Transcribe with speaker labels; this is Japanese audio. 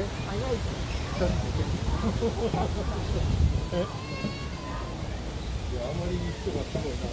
Speaker 1: いやあまりに人がすごいな